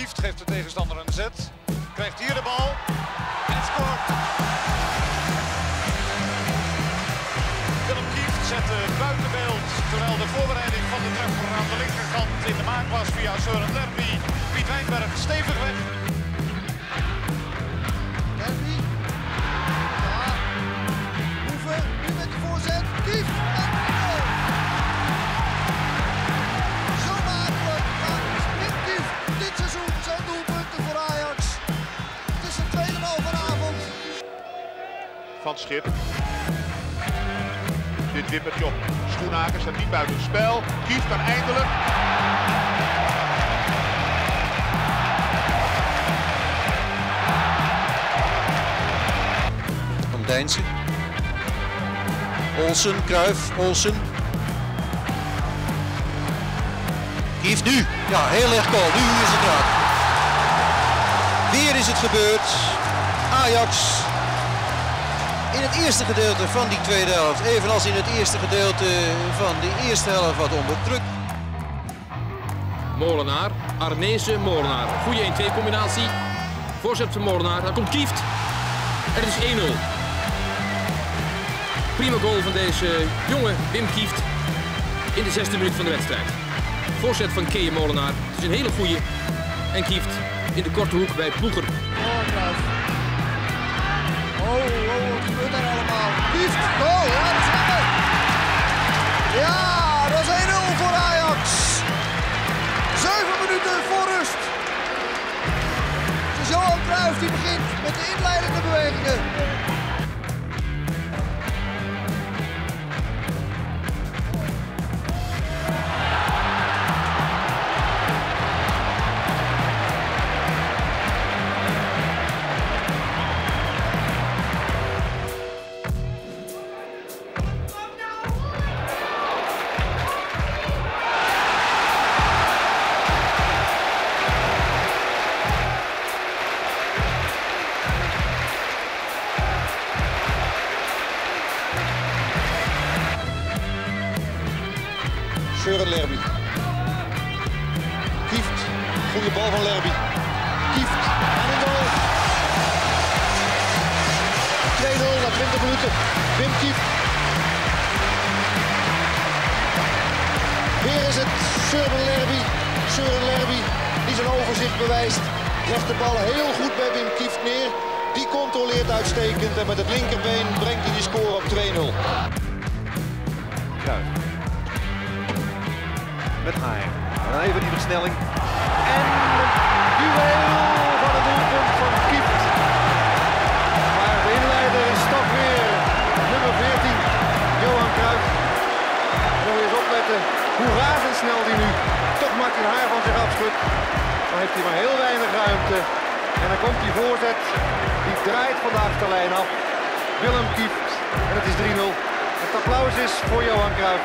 Kieft geeft de tegenstander een zet. Krijgt hier de bal en scoort. Willem Kieft zette buitenbeeld terwijl de voorbereiding van de treffer aan de linkerkant in de maak was via Søren Derby. Piet Wijnberg stevig weg. Van Schip. Dit wippertje op Schoenhaken staat niet buiten het spel. Kieft kan eindelijk. Van Dijnsen. Olsen, Kruif, Olsen. Kieft nu. Ja, heel erg goal. Nu is het raak. Weer is het gebeurd. Ajax in het eerste gedeelte van die tweede helft, evenals in het eerste gedeelte van de eerste helft, wat onder druk. Molenaar, Arnezen, Molenaar. Goede 1-2 combinatie. Voorzet van Molenaar, dan komt Kieft. En het is 1-0. Prima goal van deze jonge Wim Kieft in de zesde minuut van de wedstrijd. Voorzet van Keeën Molenaar. Het is een hele goede. En Kieft in de korte hoek bij Ploeger. Oh. Oh, Søren Lerby. Kieft. Goede bal van Lerby. Kieft. En een goal. 2-0 na 20 minuten. Wim Kieft. Weer is het Søren Lerby. Søren Lerby die zijn overzicht bewijst. Legt de bal heel goed bij Wim Kieft neer. Die controleert uitstekend en met het linkerbeen brengt hij die score op 2-0. Kruijf. En even die versnelling. En een duel van het doelpunt van Kieft. Maar de inleider is toch weer nummer 14, Johan Cruijff. Nog eens opletten hoe razendsnel die nu toch maakt hij haar van zich afschudt. Dan heeft hij maar heel weinig ruimte. En dan komt die voorzet. Die draait van de achterlijn af. Willem Kieft. En het is 3-0. Het applaus is voor Johan Cruijff.